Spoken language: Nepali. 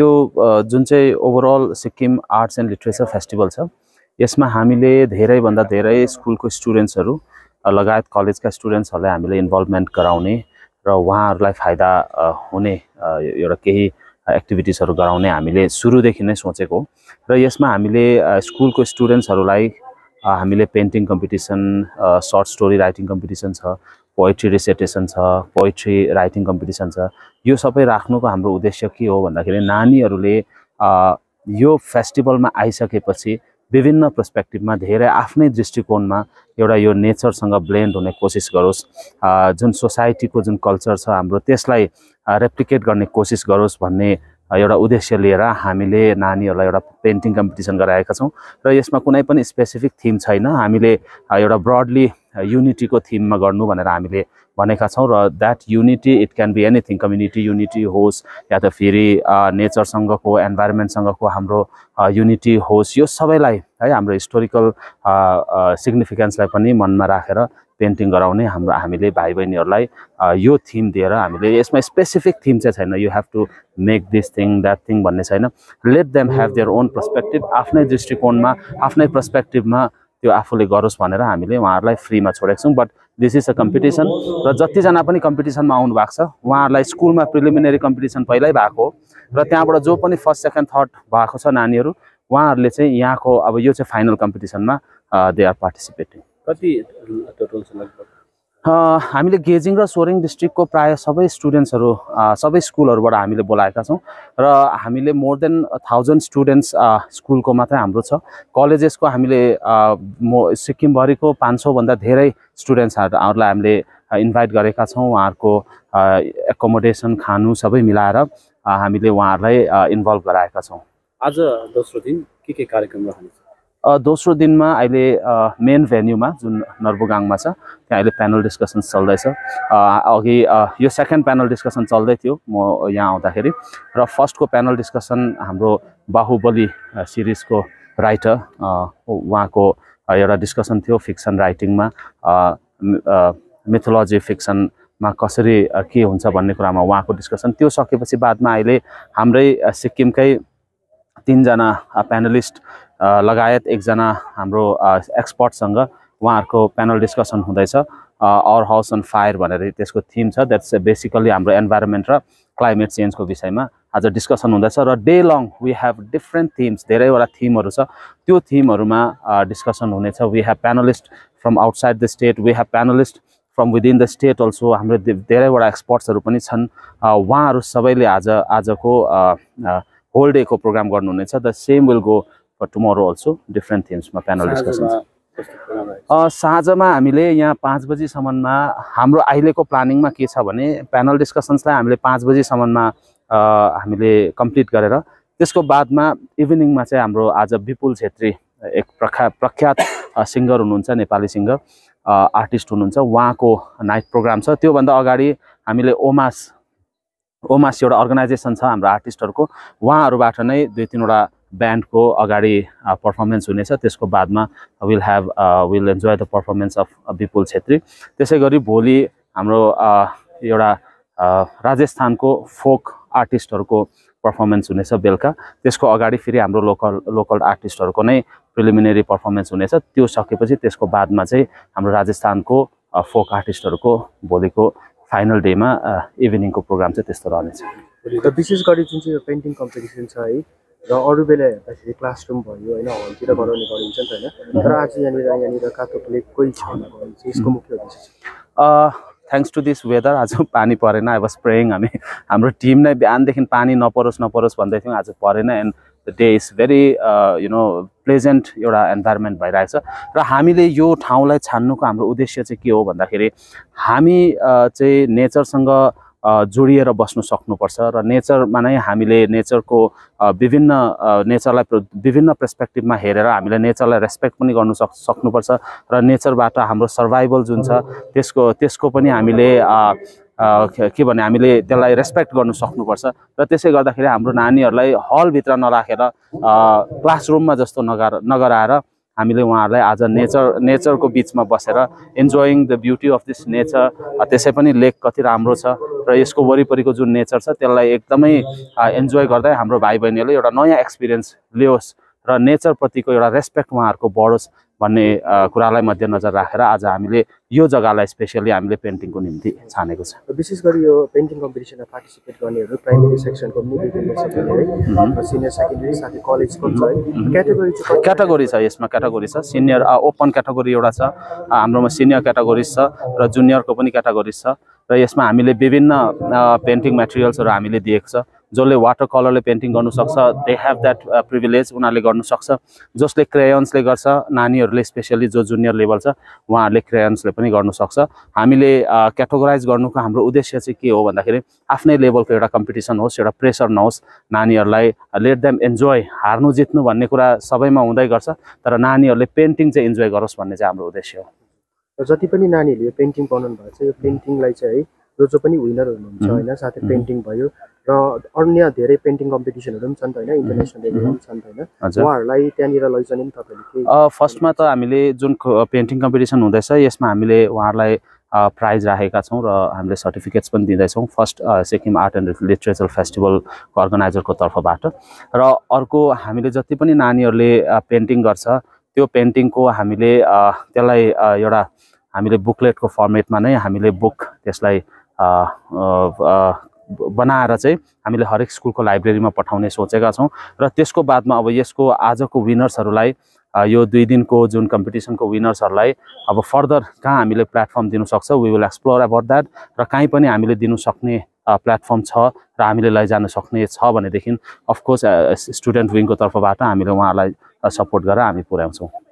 यो जुन चाहिँ overall Sikkim arts and literature festival छ यसमा हामीले धेरैभन्दा धेरै स्कुलको स्टुडेन्ट्सहरू लगायत कलेजका स्टुडेन्ट्सहरूलाई हामीले इन्भल्भमेन्ट गराउने र उहाँहरूलाई फाइदा हुने एउटा केही एक्टिभिटिजहरू गराउने हामीले सुरुदेखि नै सोचेको र यसमा हामीले स्कुलको स्टुडेन्ट्सहरूलाई हामीले painting competition short story writing competition छ पोइट्री रिसेटेसन छ पोइट्री राइटिङ कम्पिटिसन छ यो सबै राख्नुको हाम्रो उद्देश्य के हो भन्दाखेरि नानीहरूले यो फेस्टिभलमा आइसकेपछि विभिन्न पर्सपेक्टिभमा धेरै आफ्नै दृष्टिकोणमा एउटा यो नेचरसँग ब्लेन्ड हुने कोसिस गरोस्। जुन सोसाइटीको जुन कल्चर छ हाम्रो त्यसलाई रेप्लिकेट गर्ने कोसिस गरोस् भन्ने एउटा उद्देश्य लिएर हामीले नानीहरूलाई एउटा पेन्टिङ कम्पिटिसन गराएका छौँ र यसमा कुनै पनि स्पेसिफिक थिम छैन। हामीले एउटा ब्रडली युनिटीको थिममा गर्नु भनेर हामीले भनेका छौँ र that unity it can be anything. Community unity होस् या त फेरि नेचरसँगको इन्भाइरोमेन्टसँगको हाम्रो युनिटी होस् यो सबैलाई है हाम्रो हिस्टोरिकल सिग्निफिकेन्सलाई पनि मनमा राखेर पेन्टिङ गराउने हाम्रो हामीले भाइ बहिनीहरूलाई यो थिम दिएर हामीले यसमा स्पेसिफिक थिम चाहिँ छैन। You have to make this thing that thing भन्ने छैन। Let them have their own perspective आफ्नै दृष्टिकोणमा आफ्नै पर्सपेक्टिभमा त्यो आफूले गरोस् भनेर हामीले उहाँहरूलाई फ्रीमा छोडेको छौँ। But this is a competition र जतिजना पनि कम्पिटिसनमा आउनु भएको छ उहाँहरूलाई स्कुलमा प्रिलिमिनरी कम्पिटिसन पहिल्यै भएको हो र त्यहाँबाट जो पनि फर्स्ट सेकेन्ड थर्ड भएको छ नानीहरू उहाँहरूले चाहिँ यहाँको अब यो चाहिँ फाइनल कम्पिटिसनमा दे आर पार्टिसिपेटिङ कति टोटल छ लगभग? हामीले गेजिङ र सोरेङ डिस्ट्रिक्टको प्रायः सबै स्टुडेन्ट्सहरू सबै स्कुलहरूबाट हामीले बोलाएका छौँ र हामीले मोर देन थाउजन्ड स्टुडेन्ट्स स्कुलको मात्रै हाम्रो छ। कलेजेसको हामीले म सिक्किमभरिको पाँच सौभन्दा धेरै स्टुडेन्ट्सहरूलाई हामीले इन्भाइट गरेका छौँ। उहाँहरूको एकोमोडेसन खानु सबै मिलाएर हामीले उहाँहरूलाई इन्भल्भ गराएका छौँ। आज दोस्रो दिन के के कार्यक्रम रहनेछ? दोस्रो दिनमा अहिले मेन भेन्यूमा जुन नर्बुगाङमा छ त्यहाँ अहिले प्यानल डिस्कसन चल्दैछ। अघि यो सेकेन्ड प्यानल डिस्कसन चल्दै थियो म यहाँ आउँदाखेरि। र फर्स्टको प्यानल डिस्कसन हाम्रो बाहुबली सिरिजको राइटर उहाँको एउटा डिस्कसन थियो फिक्सन राइटिङमा मिथोलोजी फिक्सनमा कसरी के हुन्छ भन्ने कुरामा उहाँको डिस्कसन त्यो सकेपछि बादमा अहिले हाम्रै सिक्किमकै तिनजना प्यानलिस्ट लगायत एकजना हाम्रो एक्सपर्टसँग उहाँहरूको प्यानल डिस्कसन हुँदैछ। आवर हाउस अन फायर भनेर त्यसको थिम छ। द्याट्स बेसिकली हाम्रो इन्भाइरोमेन्ट र क्लाइमेट चेन्जको विषयमा आज डिस्कसन हुँदैछ र day long we have different themes धेरैवटा थिमहरू छ। त्यो थिमहरूमा डिस्कसन हुनेछ। We have panelist from outside the state we have panelist from within the state also हाम्रो धेरैवटा एक्सपर्ट्सहरू पनि छन्। उहाँहरू सबैले आज आजको होल डेको प्रोग्राम गर्नुहुनेछ। The same will go for tomorrow also different थिम्समा panel discussion साँझमा हामीले यहाँ पाँच बजीसम्ममा हाम्रो अहिलेको प्लानिङमा के छ भने प्यानल डिस्कसन्सलाई हामीले पाँच बजीसम्ममा हामीले कम्प्लिट गरेर त्यसको बादमा इभिनिङमा चाहिँ हाम्रो आज विपुल छेत्री एक प्रख्या प्रख्यात सिङ्गर हुनुहुन्छ नेपाली सिङ्गर आर्टिस्ट हुनुहुन्छ। उहाँको नाइट प्रोग्राम छ। त्योभन्दा अगाडि हामीले ओमास ओमास एउटा अर्गनाइजेसन छ हाम्रो आर्टिस्टहरूको उहाँहरूबाट नै दुई तिनवटा ब्यान्डको अगाडि पर्फर्मेन्स हुनेछ। त्यसको बादमा will have will enjoy the performance of Vipul Chhetri त्यसै गरी भोलि हाम्रो एउटा राजस्थानको फोक आर्टिस्टहरूको पर्फर्मेन्स हुनेछ बेलुका। त्यसको अगाडि फेरि हाम्रो लोकल लोकल आर्टिस्टहरूको नै प्रिलिमिनेरी पर्फर्मेन्स हुनेछ। त्यो सकेपछि त्यसको बादमा चाहिँ हाम्रो राजस्थानको फोक आर्टिस्टहरूको भोलिको फाइनल डेमा इभिनिङको प्रोग्राम चाहिँ त्यस्तो रहनेछ। विशेष गरी जुन चाहिँ यो पेन्टिङ कम्पिटिसन छ है र अरू बेला हेर्दाखेरि क्लासरुम भयो होइन हलतिर गराउने गरिन्छ नि त होइन। तर आज यहाँनिर यहाँनिर कातो प्लेट कोही चाहिँ यसको मुख्य उद्देश्य छ थ्याङ्क्स टु दिस वेदर आज पानी परेन आई वाज प्रेइङ हामी हाम्रो टिम नै बिहानदेखि पानी नपरोस् नपरोस् भन्दै थियौँ आज परेन and the day is very you know pleasant एउटा इन्भाइरोमेन्ट भइरहेको छ। र हामीले यो ठाउँलाई छान्नुको हाम्रो उद्देश्य चाहिँ के हो भन्दाखेरि हामी चाहिँ नेचरसँग जोडिएर बस्नु सक्नुपर्छ र नेचरमा नै हामीले नेचरको विभिन्न नेचरलाई विभिन्न पर्सपेक्टिभमा हेरेर हामीले नेचरलाई रेस्पेक्ट पनि गर्नु सक् सक्नुपर्छ र नेचरबाट हाम्रो सर्भाइभल जुन छ त्यसको त्यसको पनि हामीले के भने हामीले त्यसलाई रेस्पेक्ट गर्नु सक्नुपर्छ र त्यसै गर्दाखेरि हाम्रो नानीहरूलाई हलभित्र नराखेर क्लासरुममा जस्तो नगर नगराएर हामीले उहाँहरूलाई आज नेचर नेचरको बिचमा बसेर enjoying the beauty of this nature त्यसै पनि लेक कति राम्रो छ र यसको वरिपरिको जुन नेचर छ त्यसलाई एकदमै इन्जोय गर्दै हाम्रो भाइ बहिनीहरूले एउटा नयाँ एक्सपिरियन्स लियोस् र नेचरप्रतिको एउटा रेस्पेक्ट उहाँहरूको बढोस्। भन्ने कुरालाई मध्यनजर राखेर आज हामीले यो जग्गालाई स्पेसली हामीले पेन्टिङको निम्ति छानेको छ। विशेष गरी यो पेन्टिङ कम्पिटिसनमा पार्टिसिपेट गर्नेहरू प्राइमेरी सेक्सनको सिनियर सेकेन्डरी साथै कलेजको छ है। क्याटेगोरी क्याटेगोरी छ यसमा क्याटेगोरी छ। सिनियर ओपन क्याटेगोरी एउटा छ। हाम्रोमा सिनियर क्याटेगोरिज छ र जुनियरको पनि क्याटेगोरिज छ। र यसमा हामीले विभिन्न पेन्टिङ मेटेरियल्सहरू हामीले दिएको छ। जसले वाटर कलरले पेन्टिङ गर्नु सक्छ दे हेभ द्याट प्रिभिलेज उनीहरूले गर्नु सक्छ। जसले क्रेयन्सले गर्छ नानीहरूले स्पेसली जो जुनियर लेभल छ उहाँहरूले क्रेयन्सले पनि गर्नु सक्छ। हामीले क्याटेगोराइज गर्नुको हाम्रो उद्देश्य चाहिँ के हो भन्दाखेरि आफ्नै लेभलको एउटा कम्पिटिसन होस् एउटा प्रेसर नहोस् नानीहरूलाई लेट देम इन्जोय हार्नु जित्नु भन्ने कुरा सबैमा हुँदै गर्छ तर नानीहरूले पेन्टिङ चाहिँ इन्जोय गरोस् भन्ने चाहिँ हाम्रो उद्देश्य हो। र जति पनि नानीहरूले यो पेन्टिङ बनाउनु भएको छ यो पेन्टिङलाई चाहिँ है जो जो पनि विनर हुनुहुन्छ. होइन साथै पेन्टिङ भयो र अन्य धेरै पेन्टिङ कम्पिटिसनहरू पनि छन् त होइन इन्टरनेसनल लेभलमा पनि छन् त होइन। उहाँहरूलाई त्यहाँनिर लैजाने पनि तपाईँले फर्स्टमा त हामीले जुन पेन्टिङ कम्पिटिसन हुँदैछ यसमा हामीले उहाँहरूलाई प्राइज राखेका छौँ र हामीले सर्टिफिकेट्स पनि दिँदैछौँ first Sikkim art and literature फेस्टिभलको अर्गनाइजरको तर्फबाट। र अर्को हामीले जति पनि नानीहरूले पेन्टिङ गर्छ त्यो पेन्टिङको हामीले त्यसलाई एउटा हामीले बुकलेटको फर्मेटमा नै हामीले बुक त्यसलाई बनाएर चाहिँ हामीले हरेक स्कुलको लाइब्रेरीमा पठाउने सोचेका छौँ र त्यसको बादमा अब यसको आजको विनर्सहरूलाई यो दुई दिनको जुन कम्पिटिसनको विनर्सहरूलाई अब फर्दर कहाँ हामीले प्लेटफर्म दिनु सक्छ we will explore about that र काहीँ पनि हामीले दिनु सक्ने प्लेटफर्म छ र हामीले लैजान सक्ने छ भनेदेखि अफकोर्स स्टुडेन्ट विङको तर्फबाट हामीले उहाँहरूलाई सपोर्ट गरेर हामी पुर्याउँछौँ